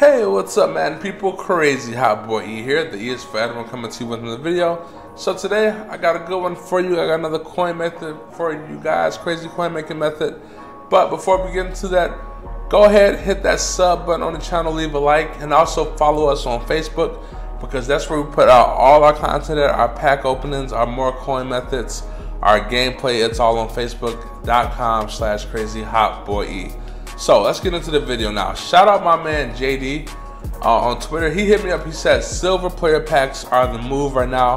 Hey, what's up, man? People, crazy hot boy E here. The E is for everyone coming to you with another video. So today, I got a good one for you. I got another coin method for you guys, crazy coin making method. But before we get into that, go ahead, hit that sub button on the channel, leave a like, and also follow us on Facebook because that's where we put out all our content our pack openings, our more coin methods, our gameplay. It's all on Facebook.com slash crazy hot boy E. So let's get into the video now. Shout out my man JD uh, on Twitter. He hit me up. He said silver player packs are the move right now.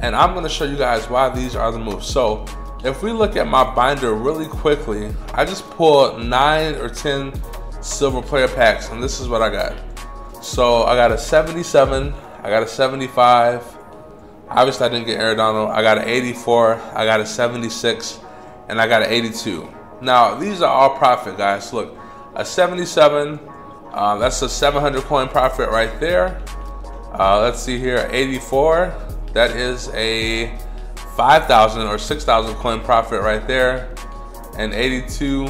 And I'm going to show you guys why these are the move. So if we look at my binder really quickly, I just pulled nine or 10 silver player packs. And this is what I got. So I got a 77. I got a 75. Obviously, I didn't get Arredondo. I got an 84. I got a 76. And I got an 82. Now, these are all profit, guys. Look, a 77, uh, that's a 700 coin profit right there. Uh, let's see here, 84, that is a 5,000 or 6,000 coin profit right there. And 82,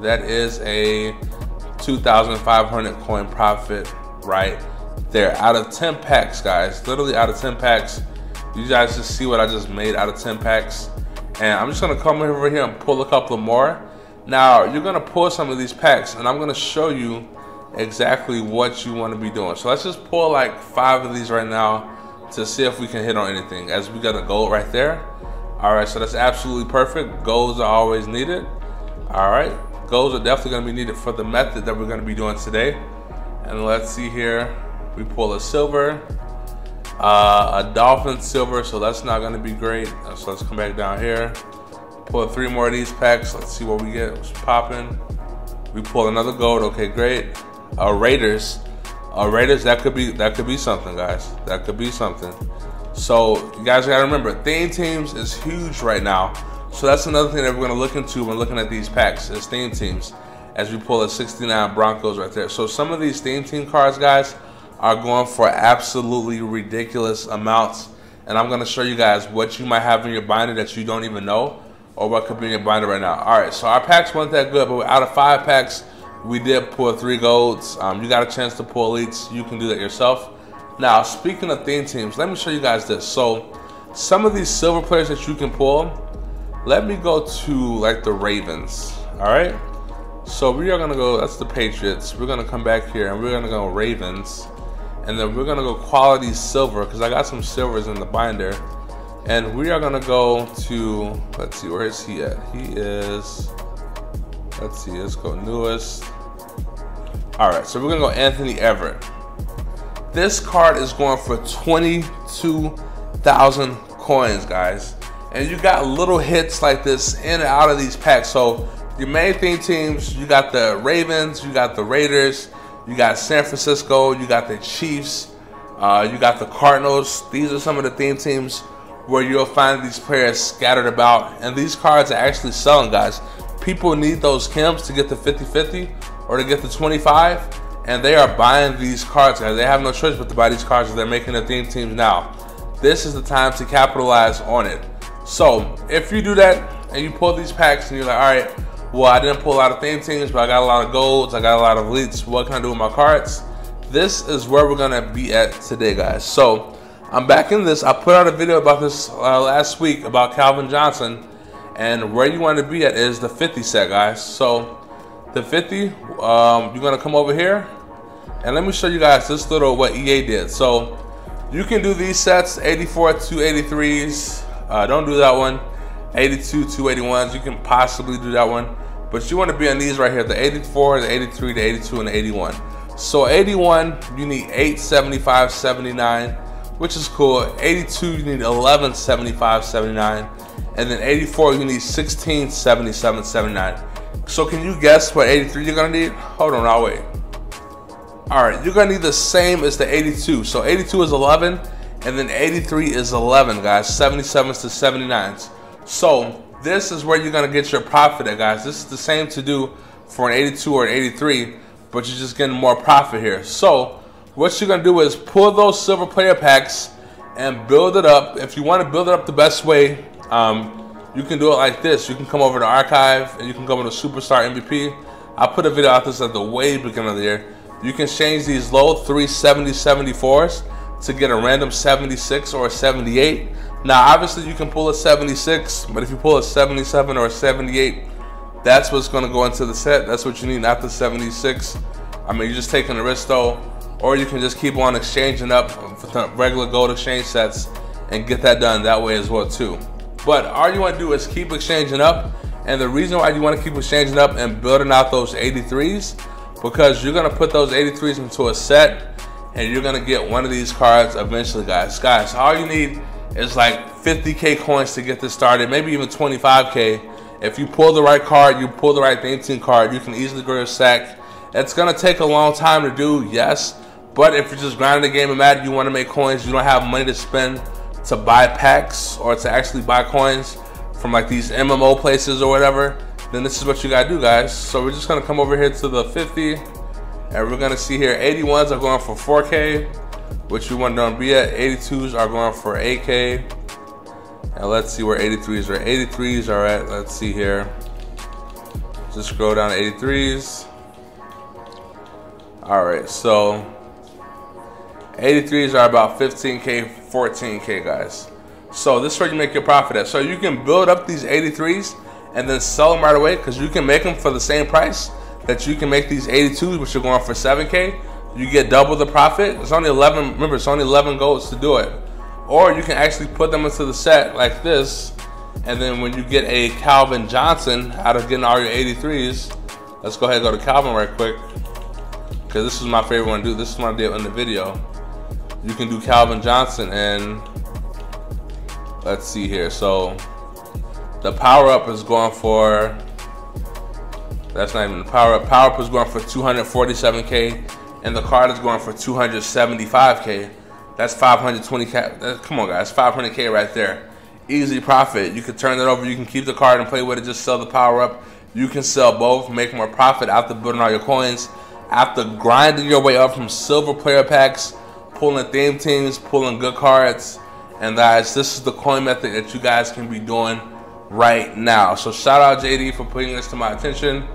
that is a 2,500 coin profit right there. Out of 10 packs, guys, literally out of 10 packs, you guys just see what I just made out of 10 packs. And I'm just gonna come over here and pull a couple more. Now, you're gonna pull some of these packs and I'm gonna show you exactly what you wanna be doing. So let's just pull like five of these right now to see if we can hit on anything as we got a gold right there. All right, so that's absolutely perfect. Golds are always needed. All right, golds are definitely gonna be needed for the method that we're gonna be doing today. And let's see here, we pull a silver, uh, a dolphin silver, so that's not gonna be great. So let's come back down here. Pull three more of these packs. Let's see what we get. What's popping? We pull another gold. Okay, great. Uh, Raiders. Uh, Raiders. That could be that could be something, guys. That could be something. So you guys gotta remember, theme teams is huge right now. So that's another thing that we're gonna look into when looking at these packs is theme teams. As we pull a 69 Broncos right there. So some of these theme team cards, guys, are going for absolutely ridiculous amounts. And I'm gonna show you guys what you might have in your binder that you don't even know or what could be in your binder right now. All right, so our packs weren't that good, but out of five packs, we did pull three golds. Um, you got a chance to pull elites. You can do that yourself. Now, speaking of theme teams, let me show you guys this. So some of these silver players that you can pull, let me go to like the Ravens, all right? So we are gonna go, that's the Patriots. We're gonna come back here and we're gonna go Ravens and then we're gonna go quality silver because I got some silvers in the binder. And we are gonna go to let's see where is he at? He is let's see let's go newest. All right so we're gonna go Anthony Everett. This card is going for 22,000 coins guys. And you got little hits like this in and out of these packs. So your main theme teams you got the Ravens you got the Raiders you got San Francisco, you got the Chiefs, uh, you got the Cardinals. These are some of the theme teams where you'll find these players scattered about. And these cards are actually selling, guys. People need those chems to get the 50-50 or to get the 25. And they are buying these cards, guys. They have no choice but to buy these cards. As they're making the theme teams now. This is the time to capitalize on it. So if you do that and you pull these packs and you're like, all right, well, I didn't pull a lot of theme teams, but I got a lot of golds, I got a lot of elites. What can I do with my cards? This is where we're gonna be at today, guys. So I'm back in this. I put out a video about this uh, last week about Calvin Johnson, and where you want to be at is the 50 set, guys. So the 50, um, you're gonna come over here, and let me show you guys this little what EA did. So you can do these sets, 84 283s. Uh, don't do that one. 82 281s. You can possibly do that one. But you want to be on these right here, the 84, the 83, the 82, and the 81. So 81, you need 875, 79, which is cool. 82, you need 11, 75, 79. And then 84, you need 16, 77, 79. So can you guess what 83 you're gonna need? Hold on, I'll wait. All right, you're gonna need the same as the 82. So 82 is 11, and then 83 is 11, guys. 77s to 79s. So this is where you're gonna get your profit at, guys. This is the same to do for an 82 or an 83, but you're just getting more profit here. So what you're gonna do is pull those silver player packs and build it up. If you want to build it up the best way, um, you can do it like this. You can come over to archive and you can go to superstar MVP. I put a video out this at the way beginning of the year. You can change these low 370 74s to get a random 76 or a 78. Now, obviously, you can pull a 76, but if you pull a 77 or a 78, that's what's going to go into the set. That's what you need, not the 76. I mean, you're just taking a risk though, or you can just keep on exchanging up regular gold exchange sets and get that done that way as well too. But all you want to do is keep exchanging up, and the reason why you want to keep exchanging up and building out those 83s because you're gonna put those 83s into a set, and you're gonna get one of these cards eventually, guys. Guys, all you need is like 50k coins to get this started, maybe even 25k. If you pull the right card, you pull the right theme team card, you can easily grow your sack it's gonna take a long time to do, yes. But if you're just grinding the game of Madden, you want to make coins, you don't have money to spend to buy packs or to actually buy coins from like these MMO places or whatever, then this is what you gotta do, guys. So we're just gonna come over here to the 50, and we're gonna see here 81s are going for 4K, which we want to be at. 82s are going for 8K. And let's see where 83s are. 83s are at. Let's see here. Just scroll down to 83s. All right, so 83s are about 15K, 14K, guys. So this is where you make your profit at. So you can build up these 83s and then sell them right away because you can make them for the same price that you can make these 82s, which are going for 7K. You get double the profit. It's only 11, remember, it's only 11 golds to do it. Or you can actually put them into the set like this. And then when you get a Calvin Johnson out of getting all your 83s, let's go ahead and go to Calvin right quick because this is my favorite one to do. This is what I did in the video. You can do Calvin Johnson and let's see here. So the power up is going for that's not even the power up. Power up is going for 247k, and the card is going for 275k. That's 520k. Come on, guys, 500k right there. Easy profit. You can turn it over. You can keep the card and play with it. Just sell the power up. You can sell both, make more profit after building all your coins after grinding your way up from silver player packs, pulling theme teams, pulling good cards. And guys, this is the coin method that you guys can be doing right now. So shout out JD for putting this to my attention.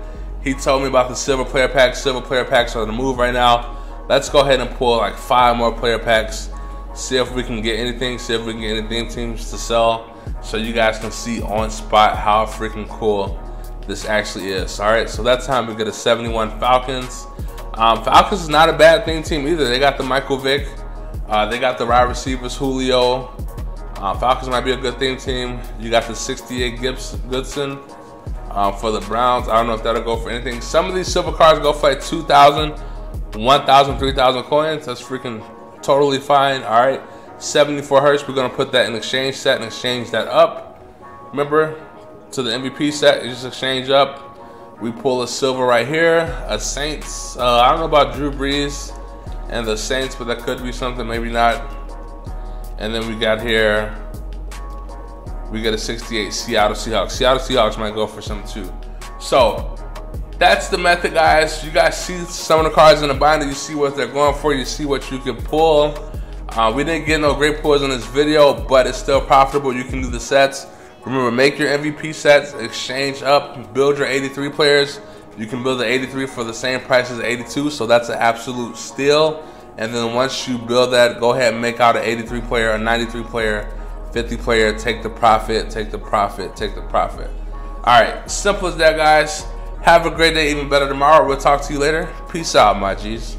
He told me about the silver player packs. Silver player packs are on the move right now. Let's go ahead and pull like five more player packs. See if we can get anything. See if we can get any theme teams to sell. So you guys can see on spot how freaking cool this actually is. All right, so that time we get a 71 Falcons. Um, Falcons is not a bad thing team either. They got the Michael Vick. Uh, they got the wide receivers Julio. Uh, Falcons might be a good theme team. You got the 68 Gibbs Goodson uh, for the Browns. I don't know if that'll go for anything. Some of these silver cards go for like 2,000, 1,000, 3,000 coins. That's freaking totally fine. All right. 74 Hurts. We're going to put that in exchange set and exchange that up. Remember, to the MVP set, you just exchange up. We pull a silver right here, a Saints. Uh, I don't know about Drew Brees and the Saints, but that could be something, maybe not. And then we got here, we get a 68 Seattle Seahawks. Seattle Seahawks might go for some too. So that's the method, guys. You guys see some of the cards in the binder. You see what they're going for. You see what you can pull. Uh, we didn't get no great pulls in this video, but it's still profitable. You can do the sets. Remember, make your MVP sets, exchange up, build your 83 players. You can build the 83 for the same price as 82, so that's an absolute steal. And then once you build that, go ahead and make out an 83 player, a 93 player, 50 player. Take the profit, take the profit, take the profit. All right, simple as that, guys. Have a great day, even better tomorrow. We'll talk to you later. Peace out, my G's.